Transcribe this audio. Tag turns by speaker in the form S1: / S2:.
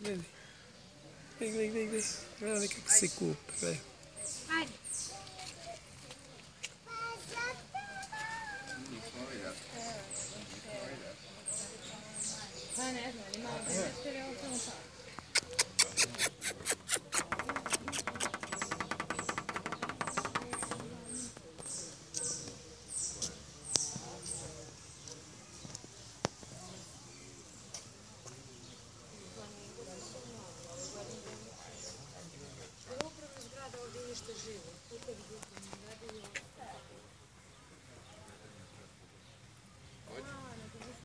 S1: Vem, vem, vem, vem. vem. Olha o que, se culpa, velho.
S2: Ai. Vai, né, animal? Deixa eu perguntar. что живы.